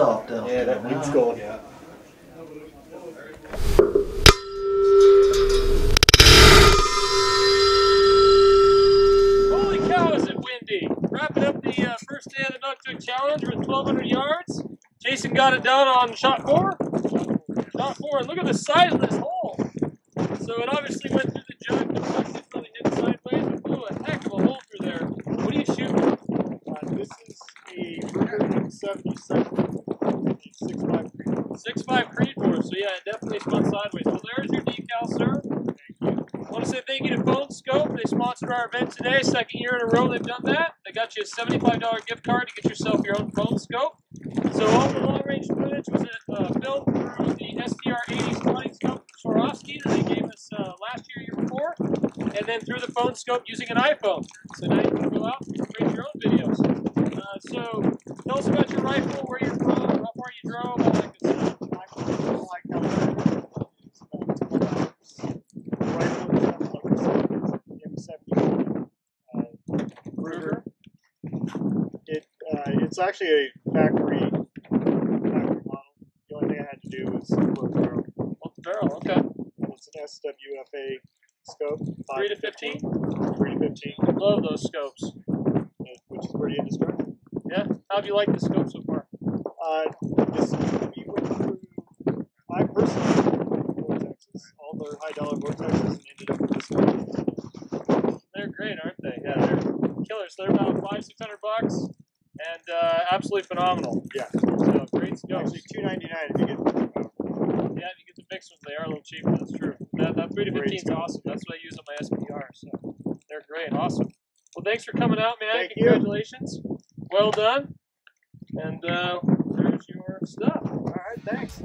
out though. Yeah, that wind's going. Yeah. Holy cow, is it windy! Wrapping up the uh, first day of the Milk Jug Challenge with 1,200 yards. Jason got it done on shot four. Shot four, and look at the size of this hole. So it obviously went through the jug. 1977. Six five Creedmoor. So yeah, it definitely spun sideways. Well, there's your decal, sir. Thank I want to say thank you to Phone Skope. They sponsored our event today, second year in a row they've done that. They got you a $75 gift card to get yourself your own Phone Skope. So all the long-range footage was uh, built through the SDR80 spotting scope Swarovski that they gave us uh, last year, year before, and then through the Phone Skope using an iPhone. So now you can go out and create your own videos. Uh, so it's actually a factory factory model. The only thing I had to do was flip barrel. Off the barrel, okay. And it's an SWFA scope. 3 to 15? 3 to 15, I Love those scopes. which is pretty indestructible. Yeah? How have you liked the scope so far? Uh, this we went through. I personally went through vortexes, all their high dollar vortexes, and ended up with this one. They're great, aren't they? Yeah, they're killers. They're about five, six hundred bucks, and uh, absolutely phenomenal. Yeah, So great scopes. actually two ninety nine if you get. Uh, Yeah, if you get the mixed ones, they are a little cheaper. That's true. That, that three to fifteen is awesome. That's what I use on my SPR. So they're great. Awesome. Well, thanks for coming out, man. Thank you. Congratulations. Well done. And uh, there's your stuff. all right, thanks.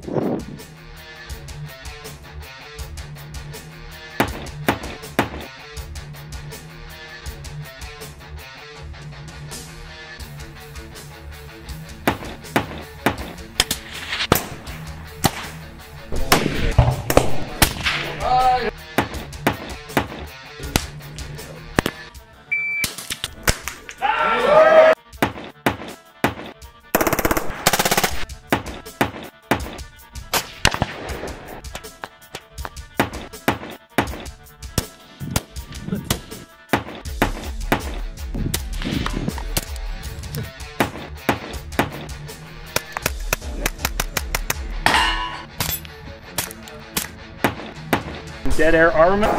Dead Air Armament.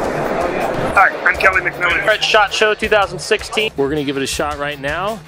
Hi, I'm Kelly McMillan. Red Shot Show 2016. We're gonna give it a shot right now.